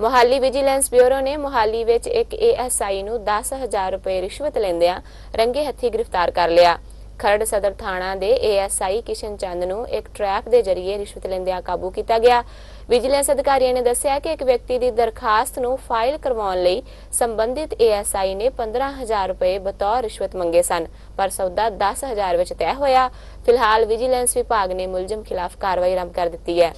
Mohali vigilance bureau ਨੇ ਮੋਹਾਲੀ ਵਿੱਚ ਇੱਕ ਏਐਸਆਈ ਨੂੰ 10000 ਰੁਪਏ ਰਿਸ਼ਵਤ ਲੈਂਦਿਆਂ ਰੰਗੇ ਹੱਥੀ ਗ੍ਰਿਫਤਾਰ ਕਰ ਲਿਆ। ਖਰੜ ਸਦਰ ਥਾਣਾ ਦੇ ਏਐਸਆਈ ਕਿਸ਼ਨ ਚੰਦ ਨੂੰ ਇੱਕ ਟਰੈਪ ਦੇ ਜ਼ਰੀਏ ਰਿਸ਼ਵਤ ਲੈਂਦਿਆਂ ਕਾਬੂ ਕੀਤਾ ਗਿਆ। ਵਿਜੀਲੈਂਸ ਅਧਿਕਾਰੀਆਂ ਨੇ ਦੱਸਿਆ ਕਿ ਇੱਕ ਵਿਅਕਤੀ ਦੀ ਦਰਖਾਸਤ ਨੂੰ ਫਾਈਲ ਕਰਵਾਉਣ ਲਈ ਸੰਬੰਧਿਤ ਏਐਸਆਈ ਨੇ 15000 ਰੁਪਏ ਬਤੌਰ ਰਿਸ਼ਵਤ ਮੰਗੇ ਸਨ, ਪਰ ਸੌਦਾ 10000 ਵਿੱਚ ਤੈਅ ਹੋਇਆ। ਫਿਲਹਾਲ ਵਿਜੀਲੈਂਸ ਵਿਭਾਗ ਨੇ ਮੁਲਜ਼ਮ ਖਿਲਾਫ ਕਾਰਵਾਈ ਆਰੰਭ ਕਰ ਦਿੱਤੀ ਹੈ।